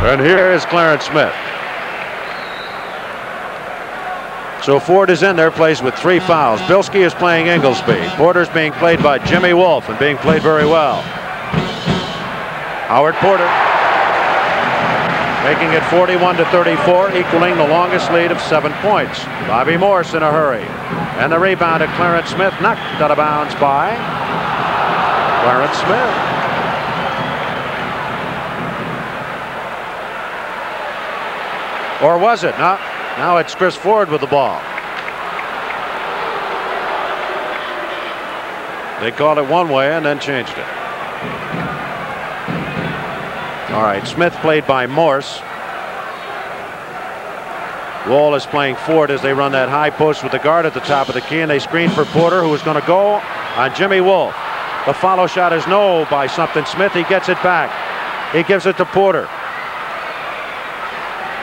And here is Clarence Smith. So Ford is in there, plays with three fouls. Bilski is playing Inglesby. Porter's being played by Jimmy Wolf and being played very well. Howard Porter making it 41 to 34, equaling the longest lead of seven points. Bobby Morse in a hurry. And the rebound to Clarence Smith, knocked out of bounds by Clarence Smith. Or was it? No, now it's Chris Ford with the ball. They called it one way and then changed it. All right, Smith played by Morse. Wohl is playing Ford as they run that high post with the guard at the top of the key, and they screen for Porter, who is going to go on Jimmy Wolf. The follow shot is no by something Smith. He gets it back. He gives it to Porter.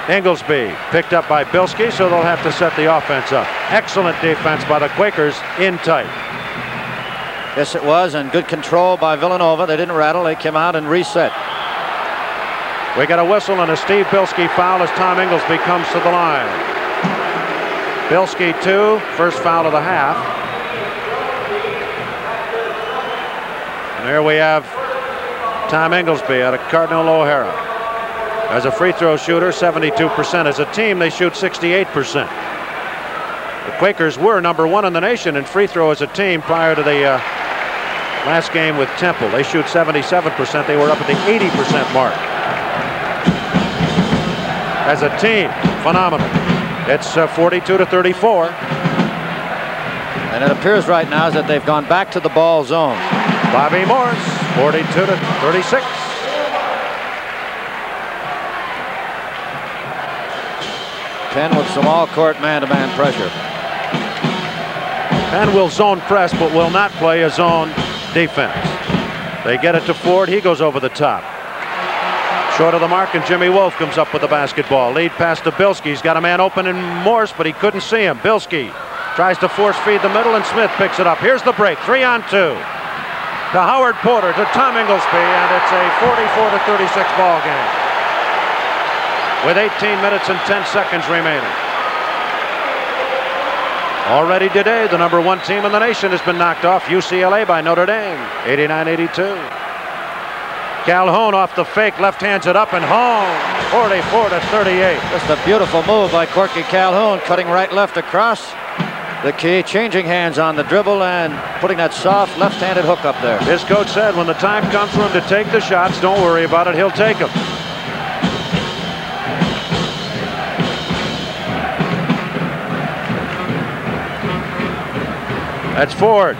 Inglesby picked up by Bilski, so they'll have to set the offense up. Excellent defense by the Quakers in tight. Yes, it was, and good control by Villanova. They didn't rattle. They came out and reset. We got a whistle and a Steve Bilski foul as Tom Inglesby comes to the line. Bilski two, first foul of the half. And there we have Tom Inglesby out of Cardinal O'Hara. As a free throw shooter, 72%. As a team, they shoot 68%. The Quakers were number one in the nation in free throw as a team prior to the uh, last game with Temple. They shoot 77%. They were up at the 80% mark. As a team, phenomenal. It's uh, 42 to 34. And it appears right now that they've gone back to the ball zone. Bobby Morse, 42 to 36. Penn with some all-court man-to-man pressure. Penn will zone press, but will not play a zone defense. They get it to Ford. He goes over the top. Short of the mark, and Jimmy Wolf comes up with the basketball. Lead pass to Bilski. He's got a man open in Morse, but he couldn't see him. Bilski tries to force feed the middle, and Smith picks it up. Here's the break. Three on two. To Howard Porter, to Tom Inglesby, and it's a 44 to 36 ball game. With 18 minutes and 10 seconds remaining. Already today, the number one team in the nation has been knocked off UCLA by Notre Dame, 89-82. Calhoun off the fake, left hands it up and home, 44 to 38. Just a beautiful move by Corky Calhoun, cutting right left across the key, changing hands on the dribble and putting that soft left-handed hook up there. His coach said when the time comes for him to take the shots, don't worry about it, he'll take them. That's Ford.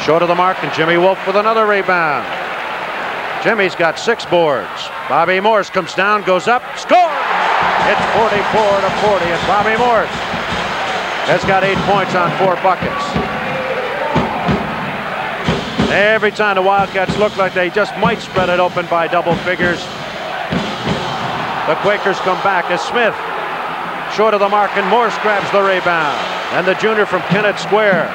Short of the mark, and Jimmy Wolf with another rebound. Jimmy's got six boards. Bobby Morse comes down, goes up, scores! It's 44 to 40, and Bobby Morse has got eight points on four buckets. Every time the Wildcats look like they just might spread it open by double figures, the Quakers come back as Smith short of the mark, and Morse grabs the rebound. And the junior from Kennett Square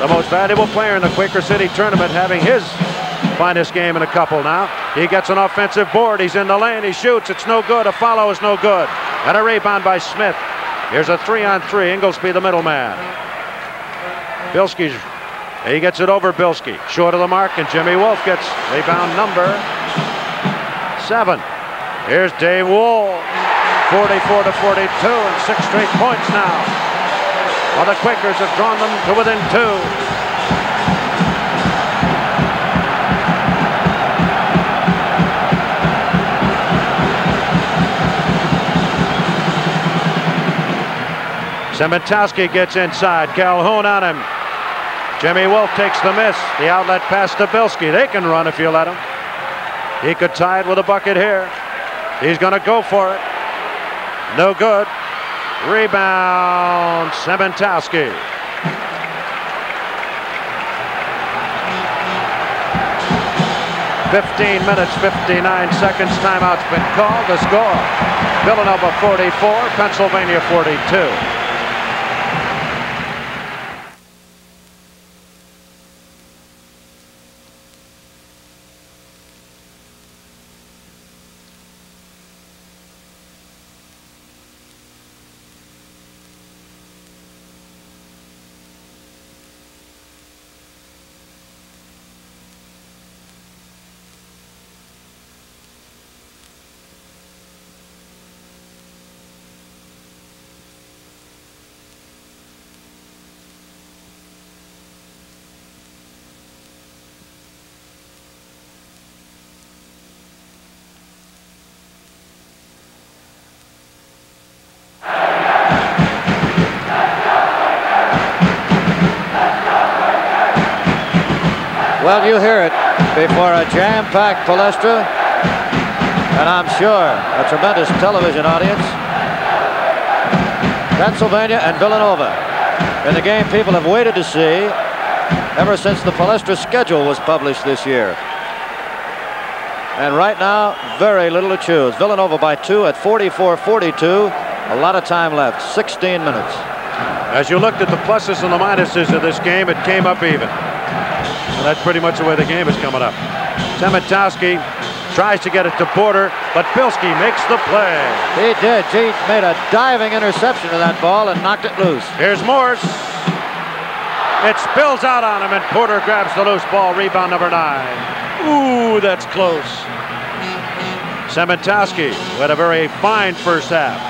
the most valuable player in the Quaker City tournament, having his finest game in a couple now. He gets an offensive board. He's in the lane. He shoots. It's no good. A follow is no good. And a rebound by Smith. Here's a three on three. Inglesby, the middleman. Bilski, he gets it over Bilski. Short of the mark, and Jimmy Wolf gets rebound number seven. Here's Dave Wohl. 44 to 42 and six straight points now. Well, the Quakers have drawn them to within two. Siemiontkowski gets inside. Calhoun on him. Jimmy Wolf takes the miss. The outlet pass to Bilski. They can run if you let them. He could tie it with a bucket here. He's going to go for it. No good. Rebound, Siemiontkowski. Fifteen minutes, 59 seconds. Timeout's been called. The score: Villanova 44, Pennsylvania 42. Well, you hear it before a jam-packed Palestra, and I'm sure a tremendous television audience. Pennsylvania and Villanova in the game people have waited to see ever since the Palestra schedule was published this year. And right now, very little to choose. Villanova by two at 44-42. A lot of time left, 16 minutes. As you looked at the pluses and the minuses of this game, it came up even. And that's pretty much the way the game is coming up. Siemiontkowski tries to get it to Porter, but Bilski makes the play. He did. He made a diving interception of that ball and knocked it loose. Here's Morse. It spills out on him, and Porter grabs the loose ball. Rebound number nine. Ooh, that's close. Siemiontkowski had a very fine first half.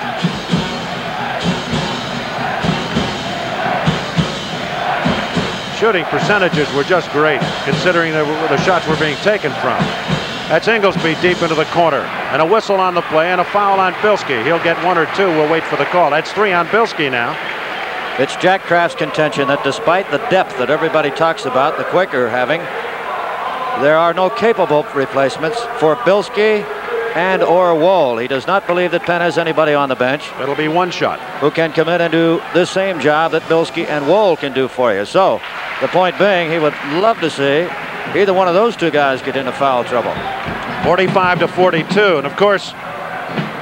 Shooting percentages were just great, considering the, the shots were being taken from. That's Inglesby deep into the corner. And a whistle on the play and a foul on Bilski. He'll get one or two. We'll wait for the call. That's three on Bilski now. It's Jack Kraft's contention that despite the depth that everybody talks about, the Quaker having, there are no capable replacements for Bilski and or Wohl. He does not believe that Penn has anybody on the bench. It'll be one shot. Who can come in and do the same job that Bilski and Wohl can do for you. So the point being, he would love to see either one of those two guys get into foul trouble. 45 to 42. And of course,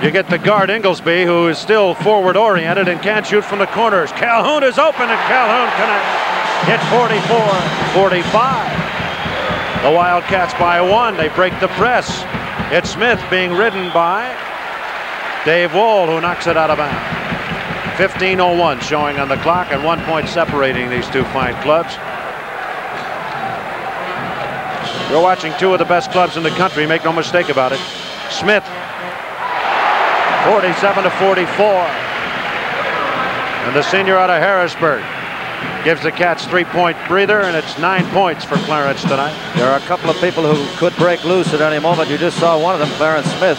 you get the guard Inglesby, who is still forward oriented and can't shoot from the corners. Calhoun is open, and Calhoun connects. Hit 44 45. The Wildcats by one. They break the press. It's Smith being ridden by Dave Wohl, who knocks it out of bounds. 15.01 showing on the clock, and one point separating these two fine clubs. You're watching two of the best clubs in the country, make no mistake about it. Smith 47 to 44. And the senior out of Harrisburg gives the Cats three-point breather, and it's nine points for Clarence tonight. There are a couple of people who could break loose at any moment. You just saw one of them, Clarence Smith.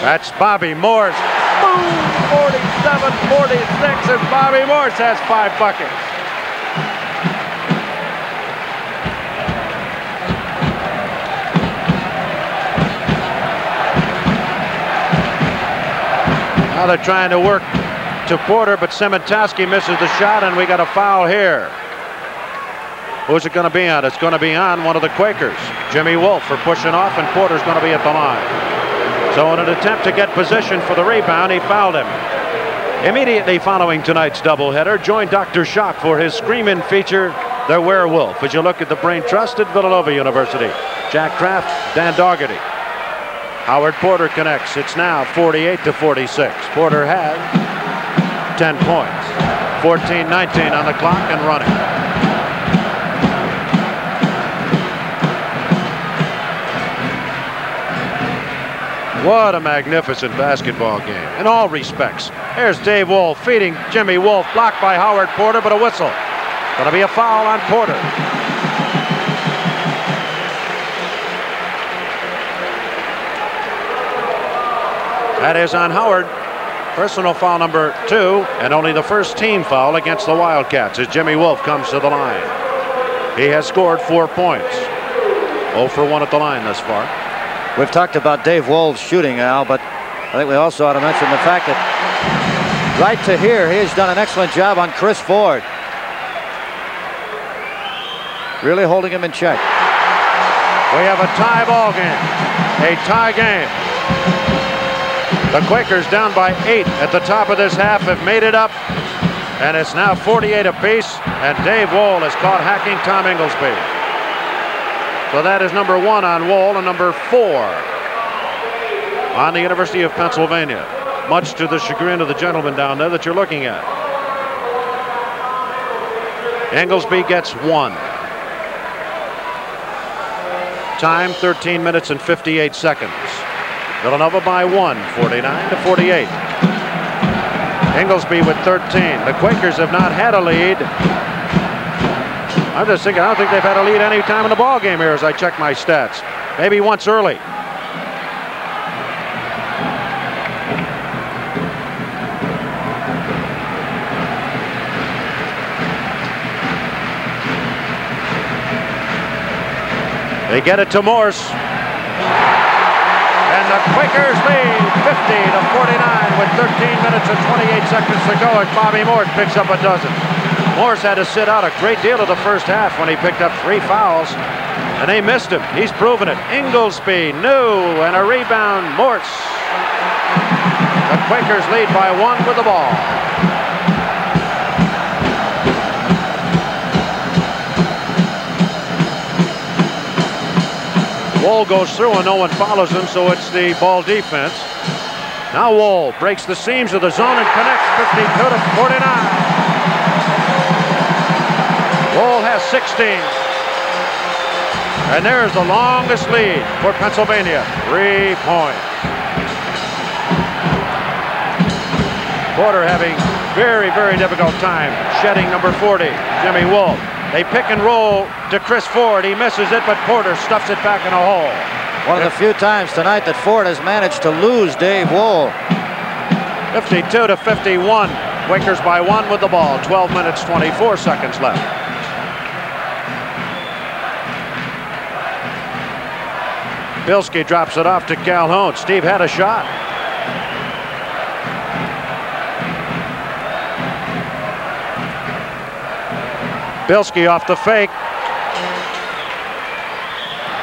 That's Bobby Morse. Boom! 47-46, and Bobby Morse has five buckets. Now they're trying to work to Porter, but Siemiontkowski misses the shot, and we got a foul here. Who's it going to be on? It's going to be on one of the Quakers, Jimmy Wolf, for pushing off, and Porter's going to be at the line. So in an attempt to get position for the rebound, he fouled him. Immediately following tonight's doubleheader, join Dr. Shock for his screaming feature, The Werewolf, as you look at the brain trust at Villanova University. Jack Kraft, Dan Daugherty. Howard Porter connects. It's now 48 to 46. Porter has 10 points. 14-19 on the clock and running. What a magnificent basketball game in all respects. Here's Dave Wolf feeding Jimmy Wolf, blocked by Howard Porter, but a whistle. To be a foul on Porter. That is on Howard. Personal foul number two, and only the first team foul against the Wildcats as Jimmy Wolf comes to the line. He has scored four points. 0 for 1 at the line thus far. We've talked about Dave Wohl's shooting, Al, but I think we also ought to mention the fact that right to here, he has done an excellent job on Chris Ford. Really holding him in check. We have a tie ball game. A tie game. The Quakers down by eight at the top of this half have made it up. And it's now 48 apiece. And Dave Wohl has caught hacking Tom Inglesby. So that is number one on Wohl and number four on the University of Pennsylvania. Much to the chagrin of the gentleman down there that you're looking at. Inglesby gets one. Time 13 minutes and 58 seconds. Villanova by one, 49 to 48. Inglesby with 13. The Quakers have not had a lead. I'm just thinking, I don't think they've had a lead any time in the ball game here as I check my stats. Maybe once early. They get it to Morse. The Quakers lead 50 to 49 with 13 minutes and 28 seconds to go and Bobby Morse picks up a dozen. Morse had to sit out a great deal of the first half when he picked up three fouls, and they missed him. He's proven it. Inglesby, new, and a rebound, Morse. The Quakers lead by one with the ball. Wohl goes through and no one follows him, so it's the ball defense. Now Wohl breaks the seams of the zone and connects 52 to 49. Wohl has 16. And there's the longest lead for Pennsylvania. Three points. Porter having very, very difficult time shedding number 40, Jimmy Wolf. They pick and roll to Chris Ford. He misses it, but Porter stuffs it back in a hole. One of the few times tonight that Ford has managed to lose Dave Wohl. 52 to 51. Quakers by one with the ball. 12 minutes, 24 seconds left. Bilski drops it off to Calhoun. Steve had a shot. Bilski off the fake.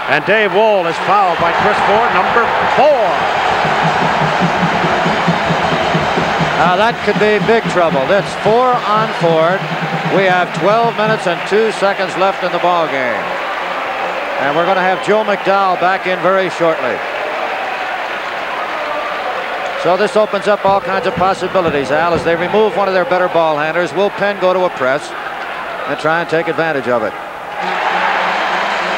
And Dave Wohl is fouled by Chris Ford, number four. Now that could be big trouble. That's four on Ford. We have 12 minutes and two seconds left in the ball game. And we're going to have Joe McDowell back in very shortly. So this opens up all kinds of possibilities, Al, as they remove one of their better ball handlers. Will Penn go to a press and try and take advantage of it?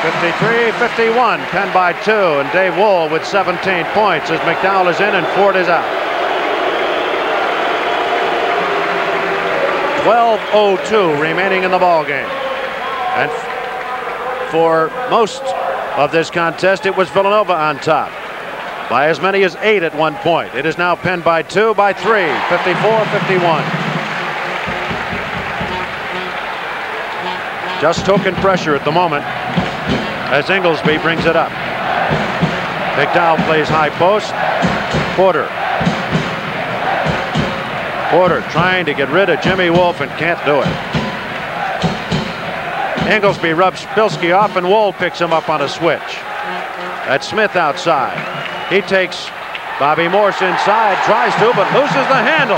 53-51, Penn by two, and Dave Wohl with 17 points as McDowell is in and Ford is out. 12.02 remaining in the ball game. And for most of this contest, it was Villanova on top by as many as eight at one point. It is now Penn by two, by three, 54-51. Just token pressure at the moment as Inglesby brings it up. McDowell plays high post. Porter. Porter trying to get rid of Jimmy Wolf and can't do it. Inglesby rubs Bilski off and Wohl picks him up on a switch. That's Smith outside. He takes Bobby Morse inside, tries to, but loses the handle.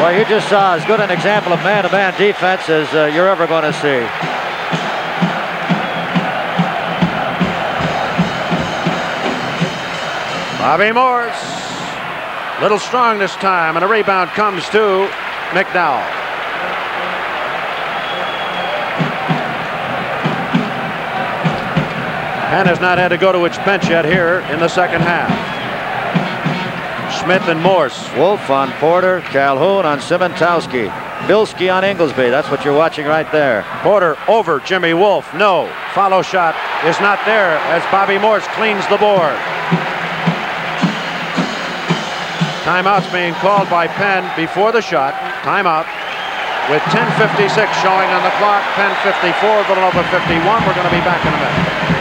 Well, you just saw as good an example of man-to-man -man defense as uh, you're ever going to see. Bobby Morse. Little strong this time, and a rebound comes to McDowell. Penn has not had to go to its bench yet here in the second half. Smith and Morse. Wolf on Porter, Calhoun on Siemiontkowski. Bilski on Inglesby. That's what you're watching right there. Porter over Jimmy Wolf. No. Follow shot is not there as Bobby Morse cleans the board. Timeout's being called by Penn before the shot. Timeout with 10.56 showing on the clock. Penn 54, Villanova 51. We're going to be back in a minute.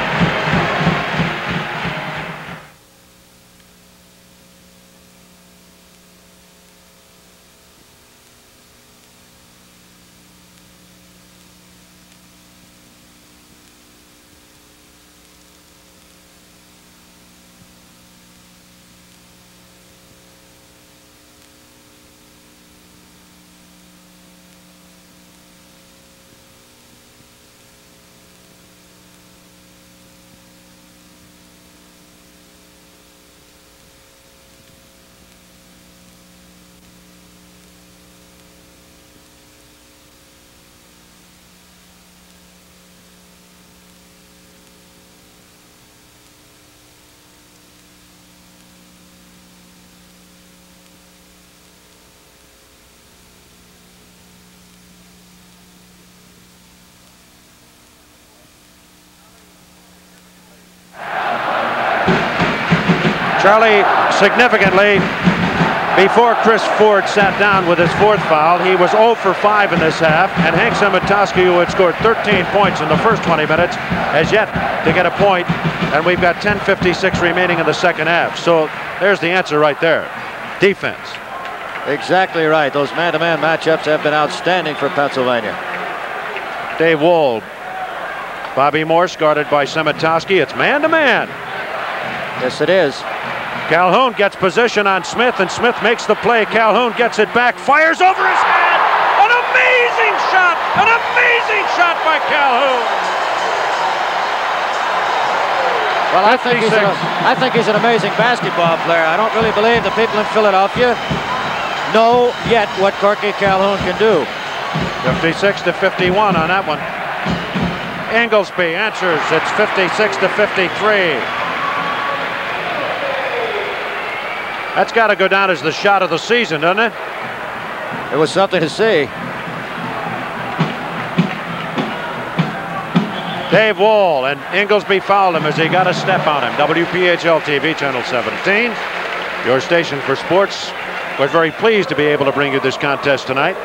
Charlie, significantly, Before Chris Ford sat down with his fourth foul, he was 0 for 5 in this half, and Hank Siemiontkowski, who had scored 13 points in the first 20 minutes, has yet to get a point. and we've got 10.56 remaining in the second half. So there's the answer right there. Defense. Exactly right. Those man-to-man matchups have been outstanding for Pennsylvania. Dave Wohl. Bobby Morse guarded by Siemiontkowski. It's man-to-man. Yes, it is. Calhoun gets position on Smith, and Smith makes the play. Calhoun gets it back, fires over his head. An amazing shot! An amazing shot by Calhoun! Well, I think, he's an, I think he's an amazing basketball player. I don't really believe the people in Philadelphia know yet what Corky Calhoun can do. 56 to 51 on that one. Inglesby answers. It's 56 to 53. That's got to go down as the shot of the season, doesn't it? It was something to see. Dave Wohl and Inglesby fouled him as he got a step on him. WPHL TV, Channel 17. Your station for sports. We're very pleased to be able to bring you this contest tonight.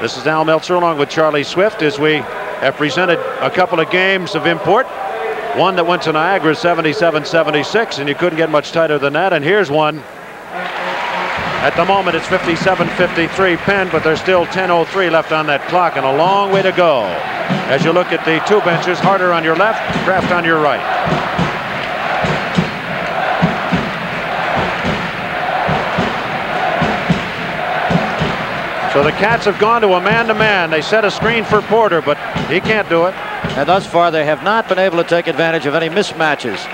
This is Al Meltzer along with Charlie Swift as we have presented a couple of games of import. One that went to Niagara 77-76 and you couldn't get much tighter than that. And here's one at the moment, it's 57-53 Penn, but there's still 10.03 left on that clock and a long way to go. As you look at the two benches, Harter on your left, Kraft on your right. So the Cats have gone to a man-to-man. -man. They set a screen for Porter, but he can't do it. And thus far, they have not been able to take advantage of any mismatches.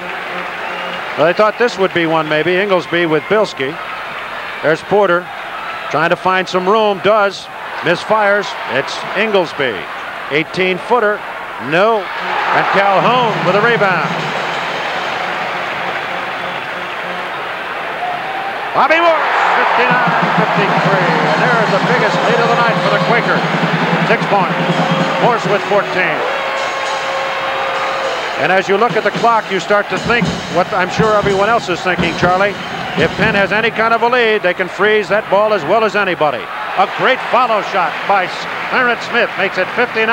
Well, they thought this would be one, maybe. Inglesby with Bilski. There's Porter trying to find some room. Does. Misfires. It's Inglesby. 18 footer. No. And Calhoun with a rebound. Bobby Morse, 59 53. And there's the biggest lead of the night for the Quakers. Six points. Morse with 14. And as you look at the clock, you start to think what I'm sure everyone else is thinking, Charlie. If Penn has any kind of a lead, they can freeze that ball as well as anybody. A great follow shot by Clarence Smith makes it 59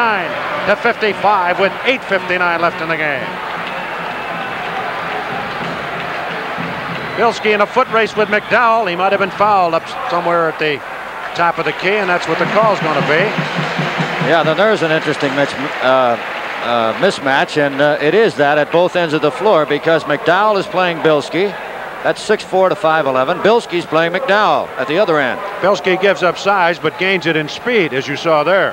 to 55 with 8.59 left in the game. Bilski in a foot race with McDowell. He might have been fouled up somewhere at the top of the key, and that's what the call's going to be. Yeah, then there's an interesting match, uh, uh, mismatch, and uh, it is that at both ends of the floor because McDowell is playing Bilski. That's 6'4 to 5'11. Bilski's playing McDowell at the other end. Bilski gives up size but gains it in speed, as you saw there.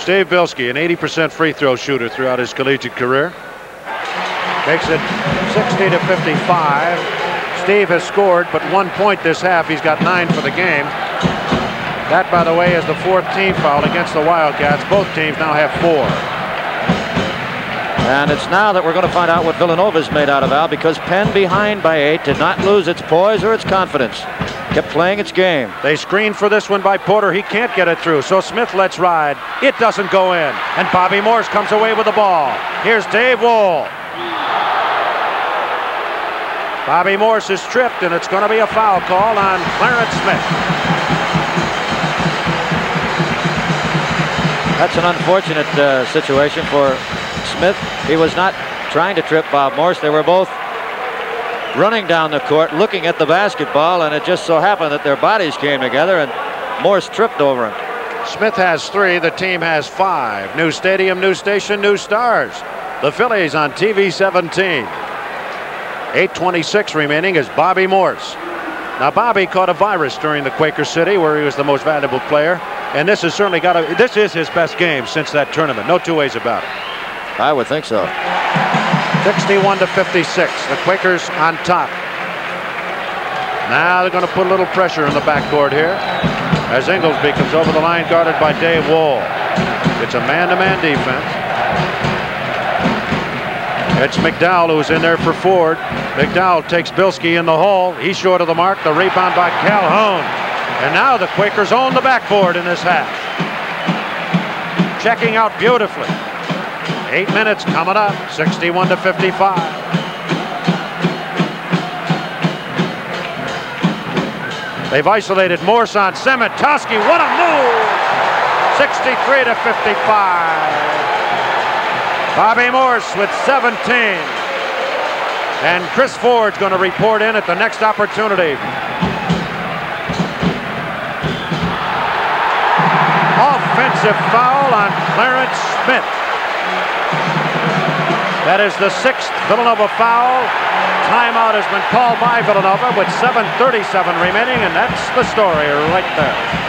Steve Bilski, an 80% free throw shooter throughout his collegiate career. Makes it 60 to 55. Steve has scored but one point this half. He's got nine for the game. That, by the way, is the fourth team foul against the Wildcats. Both teams now have four. And it's now that we're going to find out what Villanova's made out of Al because Penn behind by eight did not lose its poise or its confidence. Kept playing its game. They screen for this one by Porter. He can't get it through. So Smith lets ride. It doesn't go in. And Bobby Morse comes away with the ball. Here's Dave Wohl. Bobby Morse is tripped, and it's going to be a foul call on Clarence Smith. That's an unfortunate uh, situation for Smith. He was not trying to trip Bob Morse. They were both running down the court looking at the basketball, and it just so happened that their bodies came together, and Morse tripped over him. Smith has three. The team has five. New stadium, new station, new stars. The Phillies on TV 17. 8.26 remaining is Bobby Morse. Now, Bobby caught a virus during the Quaker City where he was the most valuable player. And this has certainly got to, this is his best game since that tournament. No two ways about it. I would think so. 61 to 56. The Quakers on top. Now they're going to put a little pressure in the backcourt here as Inglesby comes over the line guarded by Dave Wohl. It's a man-to-man -man defense. It's McDowell who's in there for Ford. McDowell takes Bilski in the hole. He's short of the mark. The rebound by Calhoun. And now the Quakers own the backboard in this half. Checking out beautifully. Eight minutes coming up, 61 to 55. They've isolated Morse on Siemiontkowski. What a move! 63 to 55. Bobby Morse with 17. And Chris Ford's going to report in at the next opportunity. Offensive foul on Clarence Smith. That is the sixth Villanova foul. Timeout has been called by Villanova with 7.37 remaining, and that's the story right there.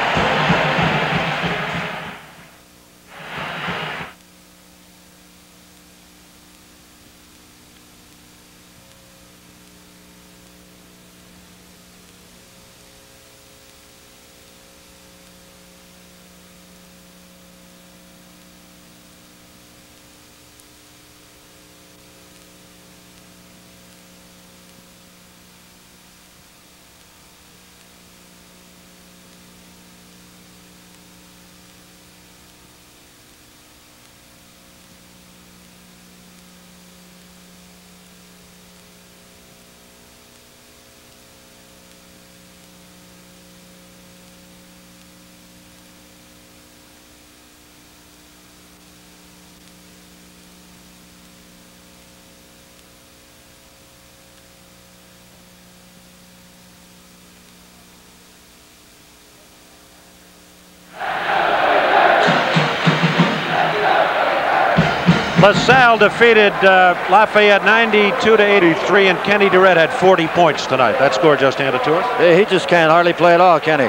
LaSalle defeated uh, Lafayette 92 to 83, and Kenny Durrett had 40 points tonight. That score just handed to us. He just can't hardly play at all, Kenny.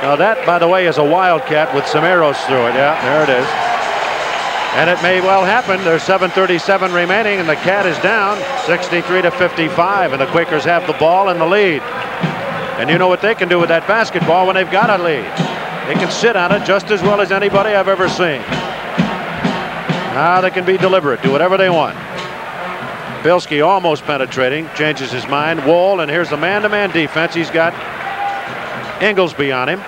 Now that, by the way, is a wildcat with some arrows through it. Yeah, there it is. And it may well happen. There's 7:37 remaining, and the cat is down 63 to 55, and the Quakers have the ball and the lead. And you know what they can do with that basketball when they've got a lead. They can sit on it just as well as anybody I've ever seen. Now they can be deliberate, do whatever they want. Bilski almost penetrating, changes his mind. Wohl, and here's the man-to-man defense. He's got Inglesby on him.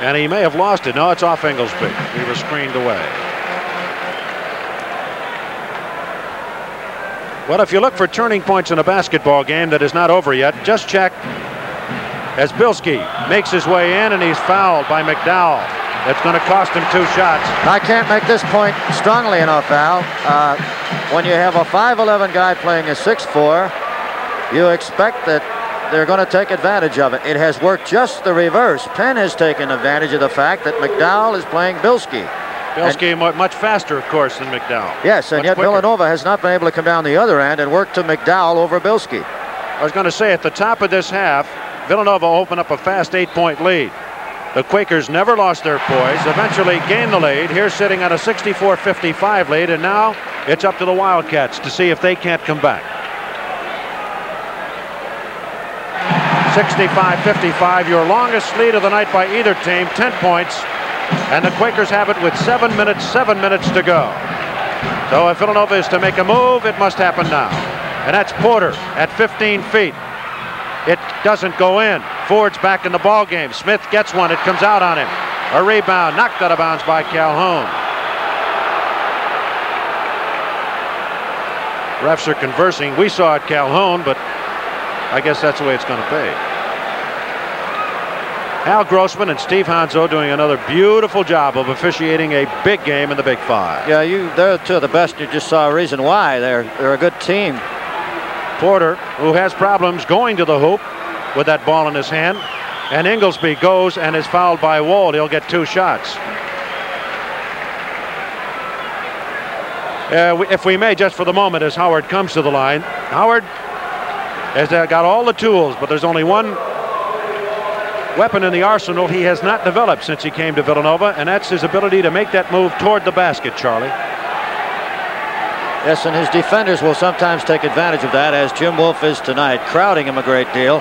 And he may have lost it. No, it's off Inglesby. He was screened away. Well, if you look for turning points in a basketball game that is not over yet, just check as Bilski makes his way in and he's fouled by McDowell. It's going to cost him two shots. I can't make this point strongly enough, Al. Uh, when you have a 5'11 guy playing a 6'4, you expect that they're going to take advantage of it. It has worked just the reverse. Penn has taken advantage of the fact that McDowell is playing Bilski. Bilski and, much faster, of course, than McDowell. Yes, and much yet quicker. Villanova has not been able to come down the other end and work to McDowell over Bilski. I was going to say, at the top of this half, Villanova opened up a fast eight-point lead. The Quakers never lost their poise, eventually gained the lead. Here sitting on a 64-55 lead, and now it's up to the Wildcats to see if they can't come back. 65-55, your longest lead of the night by either team, 10 points, and the Quakers have it with seven minutes, seven minutes to go. So if Villanova is to make a move, it must happen now. And that's Porter at 15 feet. It doesn't go in. Ford's back in the ball game. Smith gets one. It comes out on him. A rebound knocked out of bounds by Calhoun. Refs are conversing. We saw it Calhoun, but I guess that's the way it's going to be. Al Grossman and Steve Honzo doing another beautiful job of officiating a big game in the Big Five. Yeah, you they're two of the best. You just saw a reason why. They're they're a good team. Porter, who has problems going to the hoop with that ball in his hand. And Inglesby goes and is fouled by Wohl. He'll get two shots. Uh, if we may, just for the moment, as Howard comes to the line. Howard has uh, got all the tools, but there's only one weapon in the arsenal he has not developed since he came to Villanova, and that's his ability to make that move toward the basket, Charlie. Yes, and his defenders will sometimes take advantage of that, as Jim Wolf is tonight, crowding him a great deal,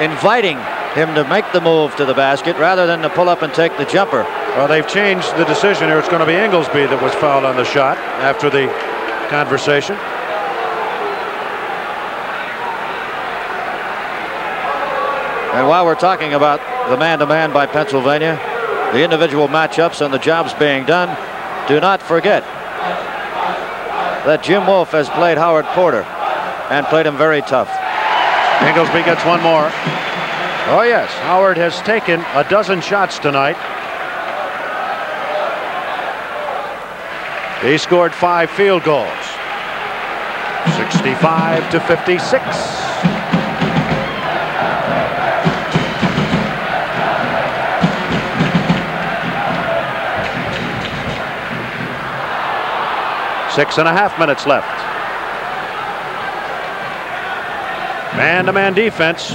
inviting him to make the move to the basket rather than to pull up and take the jumper. Well, they've changed the decision here. It's going to be Inglesby that was fouled on the shot after the conversation. And while we're talking about the man-to-man -man by Pennsylvania, the individual matchups and the jobs being done, do not forget that Jim Wolf has played Howard Porter and played him very tough. Inglesby gets one more. Oh, yes. Howard has taken a dozen shots tonight. He scored five field goals. 65 to 56. Six and a half minutes left. Man-to-man defense.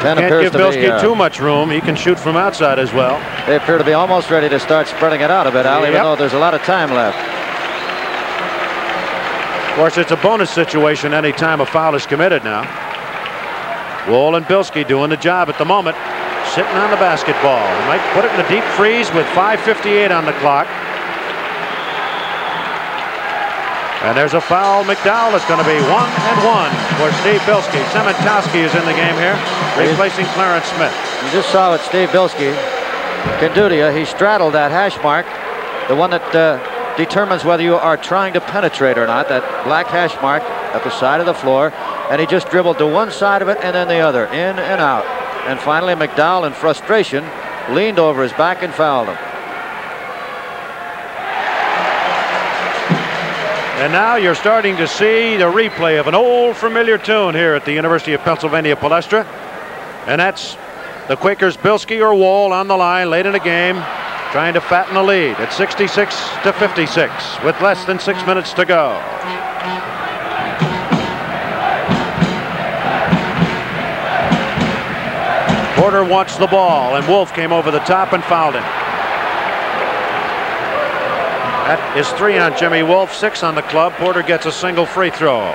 Penn Can't give to Bilski uh, too much room. He can shoot from outside as well. They appear to be almost ready to start spreading it out a bit, Al, even though there's a lot of time left. Of course, it's a bonus situation any time a foul is committed now. Wohl and Bilski doing the job at the moment, sitting on the basketball. Might put it in a deep freeze with 5.58 on the clock. And there's a foul. McDowell is going to be one and one for Steve Bilski. Siemiontkowski is in the game here, replacing Clarence Smith. You just saw what Steve Bilski can do to you. He straddled that hash mark, the one that uh, determines whether you are trying to penetrate or not, that black hash mark at the side of the floor, and he just dribbled to one side of it and then the other, in and out. And finally, McDowell, in frustration, leaned over his back and fouled him. And now you're starting to see the replay of an old familiar tune here at the University of Pennsylvania Palestra. And that's the Quakers Bilski or Wohl on the line late in the game, trying to fatten the lead at 66 to 56 with less than six minutes to go. Porter wants the ball, and Wolf came over the top and fouled him. That is three on Jimmy Wolf, six on the club. Porter gets a single free throw.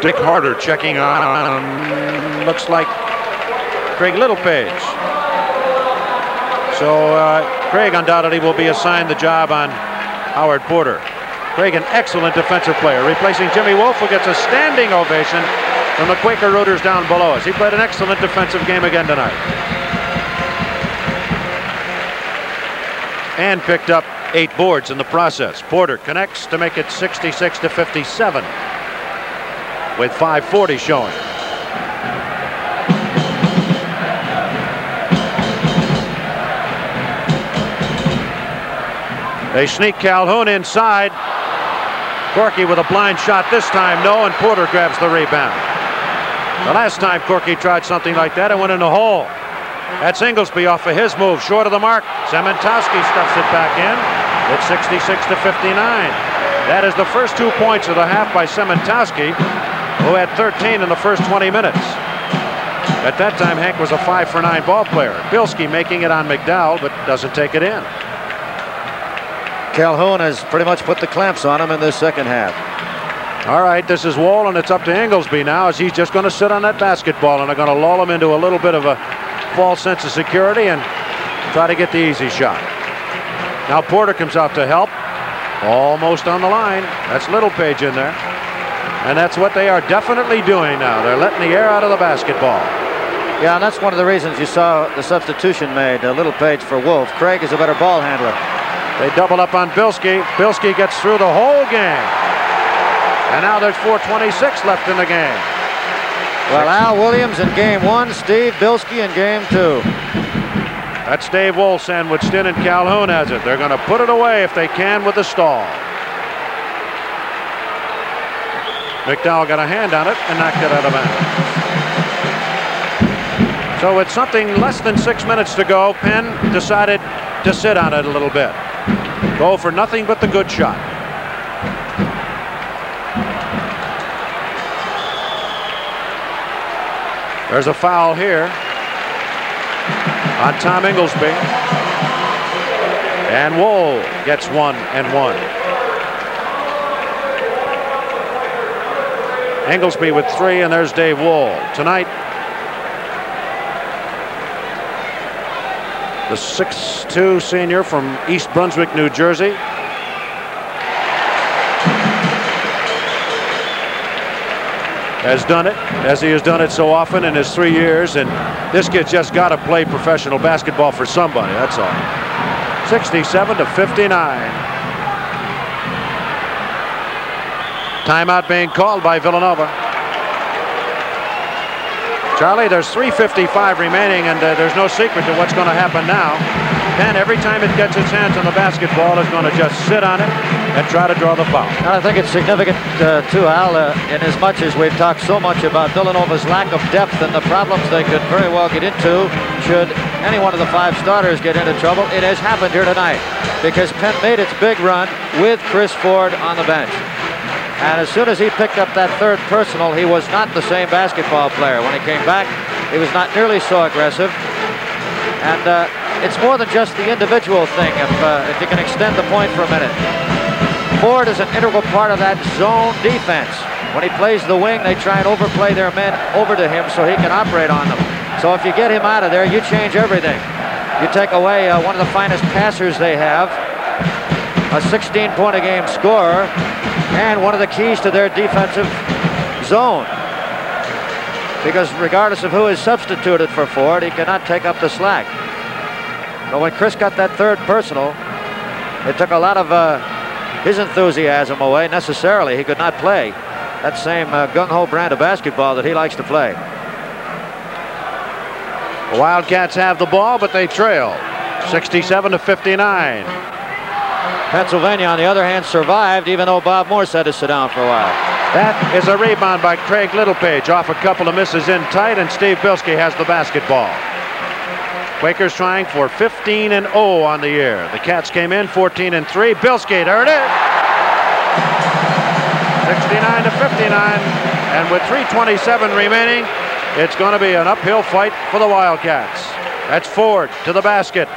Dick Harter checking on, looks like Craig Littlepage. So uh, Craig undoubtedly will be assigned the job on Howard Porter. Craig, an excellent defensive player, replacing Jimmy Wolf, who gets a standing ovation from the Quaker Rooters down below us. He played an excellent defensive game again tonight. And picked up eight boards in the process. Porter connects to make it 66 to 57 with 540 showing. They sneak Calhoun inside. Corky with a blind shot this time, no, and Porter grabs the rebound. The last time Corky tried something like that, it went in the hole. That's Inglesby off of his move, short of the mark. Siemiontkowski stuffs it back in. It's 66 to 59. That is the first two points of the half by Siemiontkowski, who had 13 in the first 20 minutes. At that time, Hank was a five for nine ball player. Bilski making it on McDowell, but doesn't take it in. Calhoun has pretty much put the clamps on him in this second half. All right, this is Wohl, and it's up to Inglesby now as he's just going to sit on that basketball, and they're going to lull him into a little bit of a false sense of security and try to get the easy shot. Now Porter comes out to help. Almost on the line. That's Littlepage in there. And that's what they are definitely doing now. They're letting the air out of the basketball. Yeah, and that's one of the reasons you saw the substitution made, a Littlepage for Wolf. Craig is a better ball handler. They double up on Bilski. Bilski gets through the whole game. And now there's 426 left in the game. Well, Al Williams in game one, Steve Bilski in game two. That's Dave Wohl sandwiched in, and Calhoun has it. They're going to put it away if they can with the stall. McDowell got a hand on it and knocked it out of bounds. So with something less than six minutes to go, Penn decided to sit on it a little bit. Go for nothing but the good shot. There's a foul here on Tom Inglesby. And Wohl gets one and one. Inglesby with three, and there's Dave Wohl. Tonight, the 6'2 senior from East Brunswick, New Jersey. Has done it as he has done it so often in his three years, and this kid's just got to play professional basketball for somebody. That's all. 67 to 59. Timeout being called by Villanova. Charlie, there's 3.55 remaining, and uh, there's no secret to what's going to happen now. Penn, every time it gets its hands on the basketball, is going to just sit on it and try to draw the foul. And I think it's significant, uh, too, Al, uh, in as much as we've talked so much about Villanova's lack of depth and the problems they could very well get into should any one of the five starters get into trouble. It has happened here tonight because Penn made its big run with Chris Ford on the bench. And as soon as he picked up that third personal, he was not the same basketball player. When he came back, he was not nearly so aggressive. And uh, it's more than just the individual thing, if, uh, if you can extend the point for a minute. Ford is an integral part of that zone defense. When he plays the wing, they try and overplay their men over to him so he can operate on them. So if you get him out of there, you change everything. You take away uh, one of the finest passers they have, a 16-point a game scorer, and one of the keys to their defensive zone. Because regardless of who is substituted for Ford, he cannot take up the slack. But when Chris got that third personal, it took a lot of uh, his enthusiasm away. Necessarily, he could not play that same uh, gung-ho brand of basketball that he likes to play. The Wildcats have the ball, but they trail 67 to 59. Pennsylvania, on the other hand, survived, even though Bob Morse had to sit down for a while. That is a rebound by Craig Littlepage off a couple of misses in tight, and Steve Bilsky has the basketball. Quakers trying for 15 and 0 on the year. The Cats came in 14 and 3. Bilsky, there it is. 69 to 59, and with 3:27 remaining, it's going to be an uphill fight for the Wildcats. That's Ford to the basket.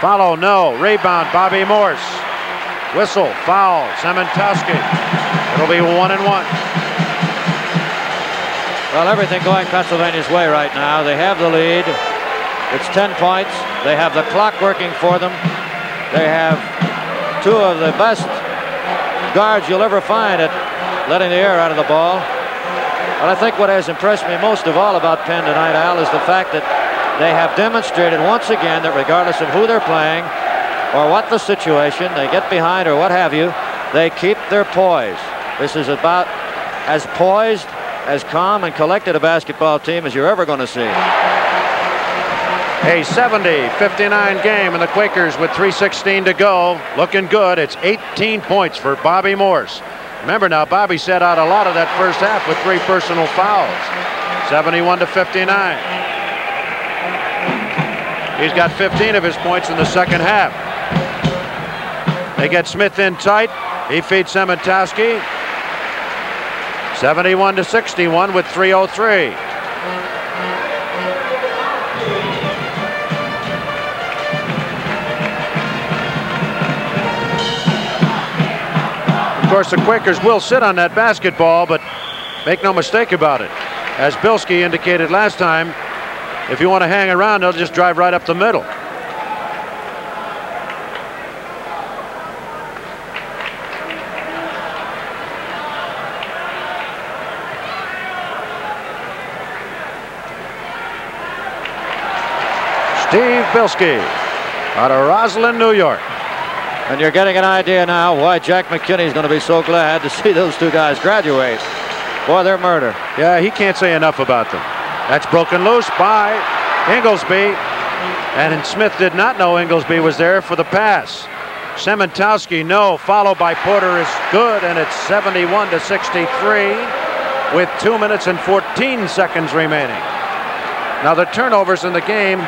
Follow, no. Rebound, Bobby Morse. Whistle, foul, Siemiontkowski. It'll be one and one. Well, everything going Pennsylvania's way right now. They have the lead. It's 10 points. They have the clock working for them. They have two of the best guards you'll ever find at letting the air out of the ball. But I think what has impressed me most of all about Penn tonight, Al, is the fact that they have demonstrated once again that regardless of who they're playing or what the situation, they get behind or what have you, they keep their poise. This is about as poised, as calm and collected a basketball team as you're ever going to see. A 70-59 game, and the Quakers with 3.16 to go, looking good. It's 18 points for Bobby Morse. Remember now, Bobby set out a lot of that first half with three personal fouls. 71 to 59. He's got 15 of his points in the second half. They get Smith in tight. He feeds Siemiontkowski. 71 to 61 with 303. Of course, the Quakers will sit on that basketball, but make no mistake about it. As Bilsky indicated last time, if you want to hang around, they'll just drive right up the middle. Steve Bilsky out of Roslyn, New York. And you're getting an idea now why Jack McKinney is going to be so glad to see those two guys graduate. Boy, they're murder. Yeah, he can't say enough about them. That's broken loose by Inglesby. And Smith did not know Inglesby was there for the pass. Siemiontkowski, no. Followed by Porter is good, and it's 71 to 63 with 2 minutes and 14 seconds remaining. Now, the turnovers in the game,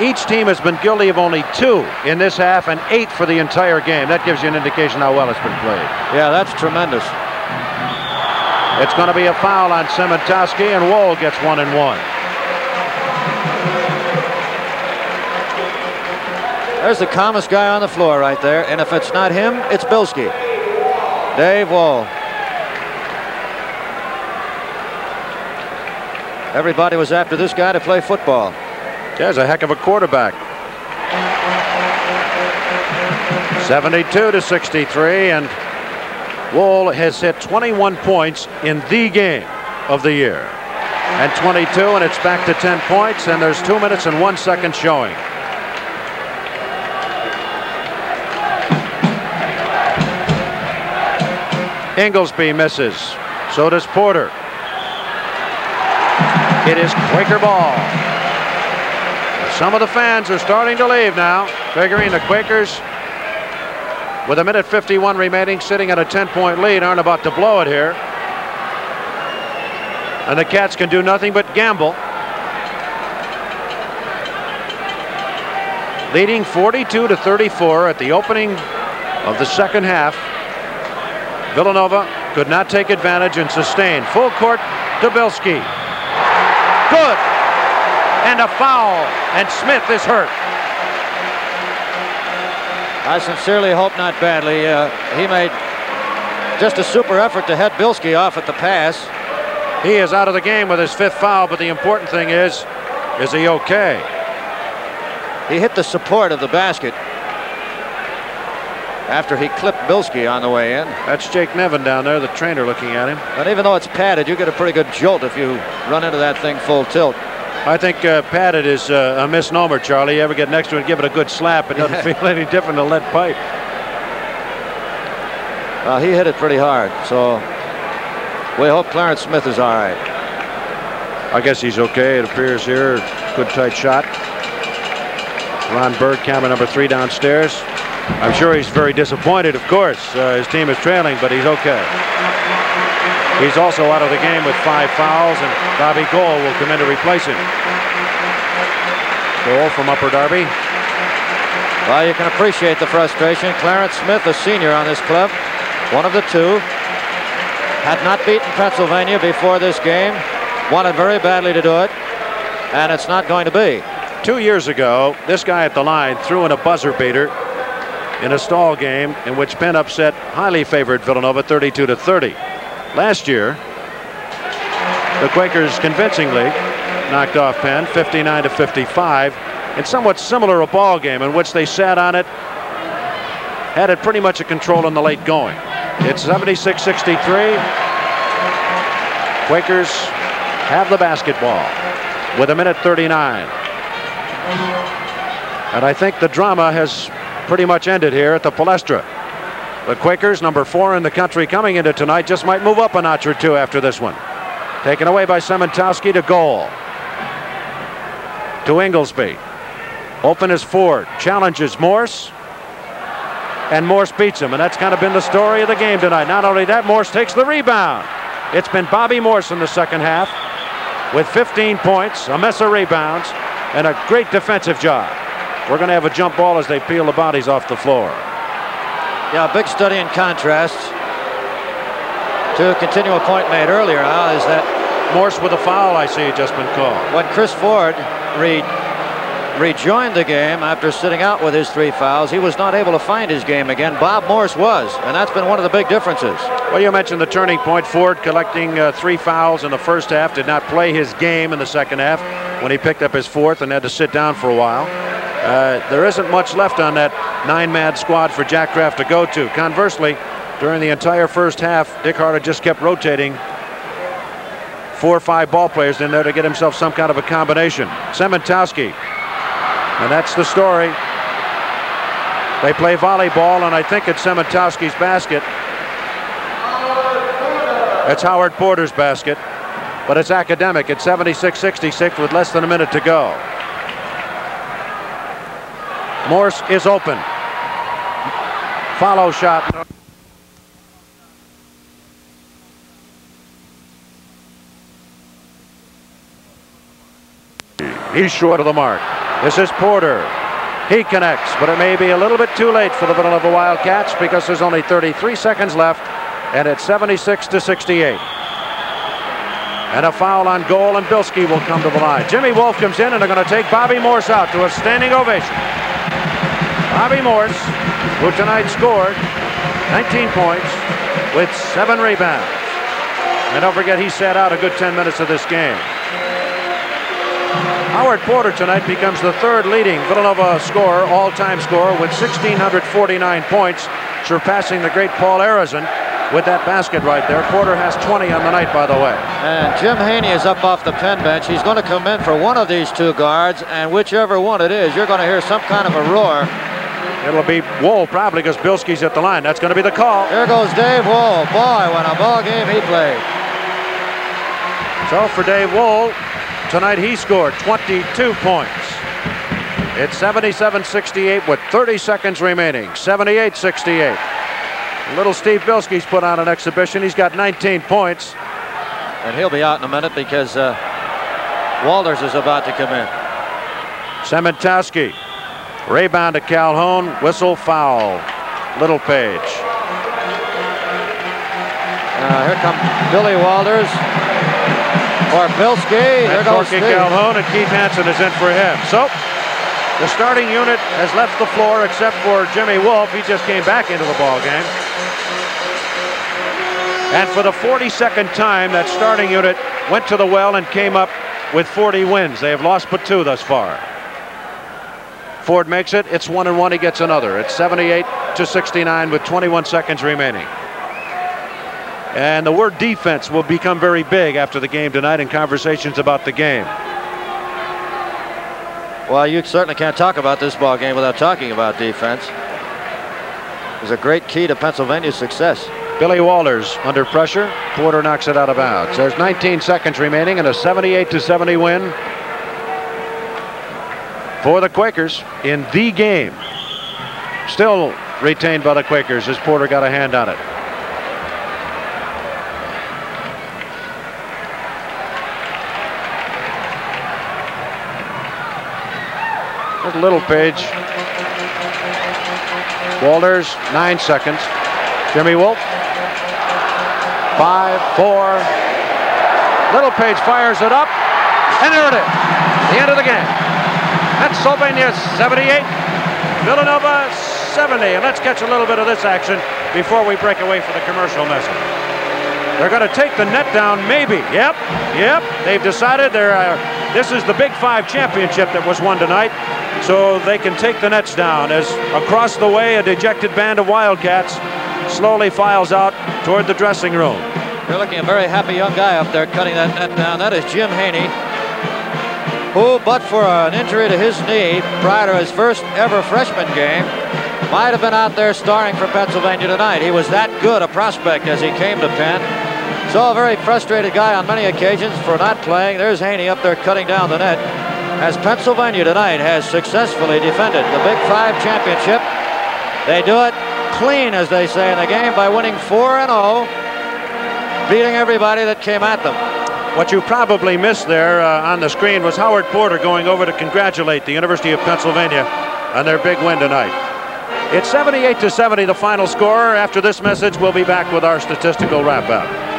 each team has been guilty of only two in this half and eight for the entire game. That gives you an indication how well it's been played. Yeah, that's tremendous. It's going to be a foul on Siemiontkowski, and Wohl gets one and one. There's the calmest guy on the floor right there, and if it's not him, it's Bilsky. Dave Wohl. Everybody was after this guy to play football. There's a heck of a quarterback. 72 to 63, and Wohl has hit 21 points in the game of the year. And 22, and it's back to 10 points, and there's two minutes and one second showing. Inglesby misses. So does Porter. It is Quaker ball. Some of the fans are starting to leave now, figuring the Quakers, with a minute 51 remaining, sitting at a 10-point lead, aren't about to blow it here. And the Cats can do nothing but gamble. Leading 42 to 34 at the opening of the second half. Villanova could not take advantage and sustain. Full court to Bilsky. Good. And a foul. And Smith is hurt. I sincerely hope not badly. Uh, he made just a super effort to head Bilsky off at the pass. He is out of the game with his fifth foul, but the important thing is, is he okay? He hit the support of the basket after he clipped Bilsky on the way in. That's Jake Nevin down there, the trainer looking at him. And even though it's padded, you get a pretty good jolt if you run into that thing full tilt. I think uh, padded is uh, a misnomer, Charlie. You ever get next to it and give it a good slap, it doesn't feel any different than lead pipe. Well, he hit it pretty hard, so we hope Clarence Smith is all right. I guess he's okay, it appears here. Good tight shot. Ron Bird, camera number three downstairs. I'm sure he's very disappointed, of course. Uh, his team is trailing, but he's okay. He's also out of the game with five fouls, and Bobby Gohl will come in to replace him. Gohl from Upper Darby. Well, you can appreciate the frustration. Clarence Smith, a senior on this club, one of the two, had not beaten Pennsylvania before this game, wanted very badly to do it, and it's not going to be. Two years ago, this guy at the line threw in a buzzer beater in a stall game in which Penn upset highly favored Villanova 32 to 30. Last year, the Quakers convincingly knocked off Penn 59 to 55 in somewhat similar a ball game in which they sat on it, had it pretty much a control in the late going. It's 76-63. Quakers have the basketball with a minute 39. And I think the drama has pretty much ended here at the Palestra. The Quakers, number four in the country coming into tonight, just might move up a notch or two after this one. Taken away by Siemiontkowski to Gohl. To Inglesby. Open is Ford. Challenges Morse. And Morse beats him. And that's kind of been the story of the game tonight. Not only that, Morse takes the rebound. It's been Bobby Morse in the second half with 15 points, a mess of rebounds, and a great defensive job. We're going to have a jump ball as they peel the bodies off the floor. Yeah, big study in contrast to continue a point made earlier, Al, is that Morse with a foul I see just been called. When Chris Ford re rejoined the game after sitting out with his three fouls, he was not able to find his game again. Bob Morse was, and that's been one of the big differences. Well, you mentioned the turning point. Ford collecting uh, three fouls in the first half, did not play his game in the second half when he picked up his fourth and had to sit down for a while. Uh, there isn't much left on that nine-man squad for Jack Kraft to go to. Conversely, during the entire first half, Dick Harter just kept rotating four or five ball players in there to get himself some kind of a combination. Siemiontkowski, and that's the story. They play volleyball, and I think it's Siemiontkowski's basket. It's Howard Porter's basket, but it's academic. It's 76-66 with less than a minute to go. Morse is open. Follow shot. He's short of the mark. This is Porter. He connects, but it may be a little bit too late for the Villanova Wildcats because there's only 33 seconds left, and it's 76 to 68. And a foul on Gohl, and Bilsky will come to the line. Jimmy Wolf comes in, and they're going to take Bobby Morse out to a standing ovation. Bobby Morse, who tonight scored 19 points with seven rebounds. And don't forget, he sat out a good 10 minutes of this game. Howard Porter tonight becomes the third leading Villanova scorer, all-time scorer, with 1,649 points, surpassing the great Paul Arizin with that basket right there. Porter has 20 on the night, by the way. And Jim Haney is up off the Penn bench. He's going to come in for one of these two guards, and whichever one it is, you're going to hear some kind of a roar It'll be Wohl probably because Bilsky's at the line. That's going to be the call. Here goes Dave Wohl. Boy, what a ball game he played. So for Dave Wohl, tonight he scored 22 points. It's 77-68 with 30 seconds remaining. 78-68. Little Steve Bilsky's put on an exhibition. He's got 19 points. And he'll be out in a minute because uh, Walters is about to come in. Siemiontkowski. Rebound to Calhoun. Whistle foul. Littlepage. Uh, here comes Billy Walters. Or Bilsky. There goes Corky Calhoun and Keith Hansen is in for him. So the starting unit has left the floor except for Jimmy Wolf. He just came back into the ball game. And for the 42nd time, that starting unit went to the well and came up with 40 wins. They have lost but two thus far. Ford makes it. It's one and one. He gets another. It's 78 to 69 with 21 seconds remaining. And the word defense will become very big after the game tonight in conversations about the game. Well, you certainly can't talk about this ball game without talking about defense. It was a great key to Pennsylvania's success. Billy Walters under pressure. Porter knocks it out of bounds. There's 19 seconds remaining and a 78 to 70 win for the Quakers in the game. Still retained by the Quakers as Porter got a hand on it. There's Littlepage. Walters, nine seconds. Jimmy Wolf. Five, four. Littlepage fires it up. And there it is. The end of the game. Pennsylvania 78. Villanova 70. And let's catch a little bit of this action before we break away for the commercial message. They're going to take the net down, maybe. Yep, yep. They've decided they're. Uh, this is the Big Five championship that was won tonight, so they can take the nets down. As across the way, a dejected band of Wildcats slowly files out toward the dressing room. You're looking a very happy young guy up there cutting that net down. That is Jim Haney, who, but for an injury to his knee prior to his first ever freshman game, might have been out there starring for Pennsylvania tonight. He was that good a prospect as he came to Penn. So a very frustrated guy on many occasions for not playing. There's Haney up there cutting down the net as Pennsylvania tonight has successfully defended the Big Five championship. They do it clean, as they say in the game, by winning 4-0, beating everybody that came at them. What you probably missed there uh, on the screen was Howard Porter going over to congratulate the University of Pennsylvania on their big win tonight. It's 78 to 70, the final score. After this message, we'll be back with our statistical wrap up.